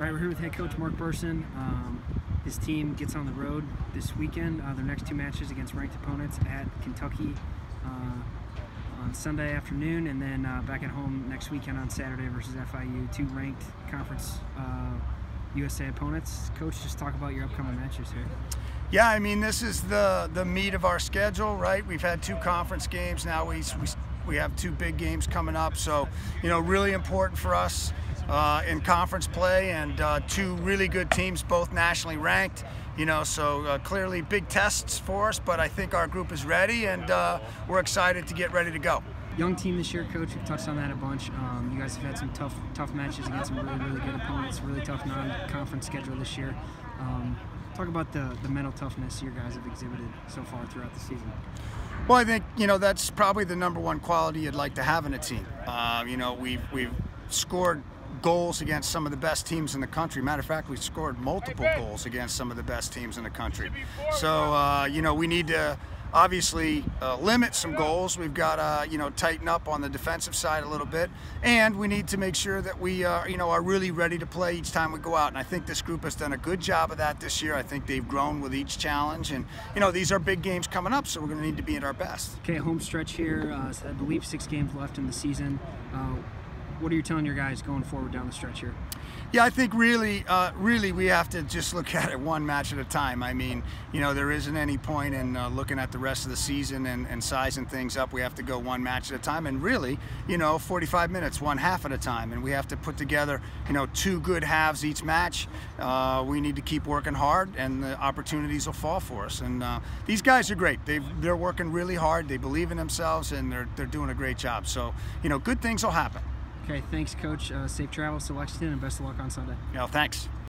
Right, we're here with head coach Mark Berson. Um, his team gets on the road this weekend. Uh, their next two matches against ranked opponents at Kentucky uh, on Sunday afternoon, and then uh, back at home next weekend on Saturday versus FIU. Two ranked conference USA uh, opponents. Coach, just talk about your upcoming matches here. Yeah, I mean this is the the meat of our schedule, right? We've had two conference games. Now we we, we have two big games coming up, so you know really important for us uh, in conference play and uh, two really good teams, both nationally ranked. You know, so uh, clearly big tests for us, but I think our group is ready and uh, we're excited to get ready to go. Young team this year, coach. We've touched on that a bunch. Um, you guys have had some tough, tough matches against some really, really good opponents. Really tough non-conference schedule this year. Um, talk about the, the mental toughness your guys have exhibited so far throughout the season. Well, I think you know that's probably the number one quality you'd like to have in a team. Uh, you know, we've we've scored goals against some of the best teams in the country. Matter of fact, we scored multiple goals against some of the best teams in the country. So, uh, you know, we need to obviously uh, limit some goals. We've got to, uh, you know, tighten up on the defensive side a little bit. And we need to make sure that we, uh, you know, are really ready to play each time we go out. And I think this group has done a good job of that this year. I think they've grown with each challenge. And, you know, these are big games coming up, so we're going to need to be at our best. Okay, home stretch here. Uh, I believe six games left in the season. What are you telling your guys going forward down the stretch here? Yeah, I think really, uh, really, we have to just look at it one match at a time. I mean, you know, there isn't any point in uh, looking at the rest of the season and, and, sizing things up. We have to go one match at a time, and really, you know, 45 minutes, one half at a time, and we have to put together, you know, two good halves each match. Uh, we need to keep working hard, and the opportunities will fall for us. And uh, these guys are great. they they're working really hard. They believe in themselves, and they're they're doing a great job. So, you know, good things will happen. Okay, thanks, Coach. Uh, safe travels to Lexington and best of luck on Sunday. Yeah, thanks.